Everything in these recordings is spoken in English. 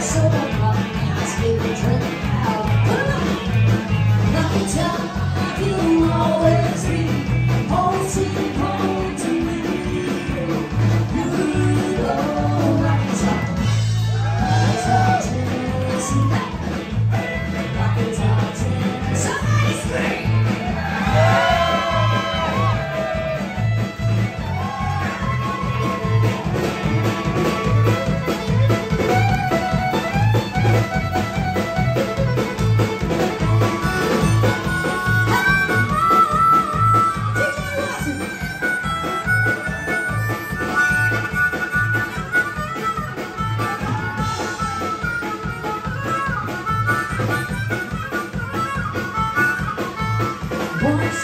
So pop, I speak the truth.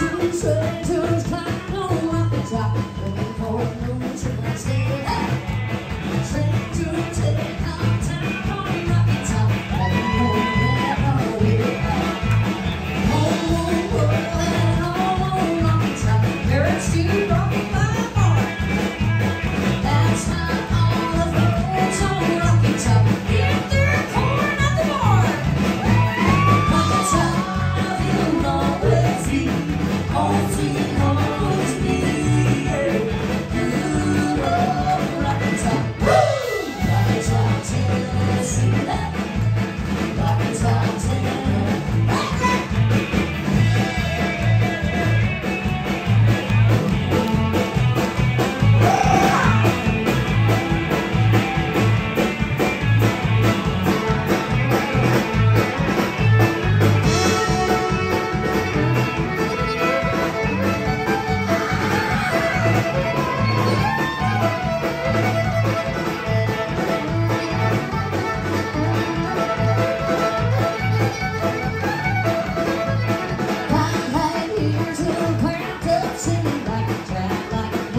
Sunset to his climb on up the top. Looking for a moon to my stand.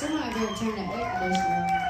Sức mạnh về tranh này,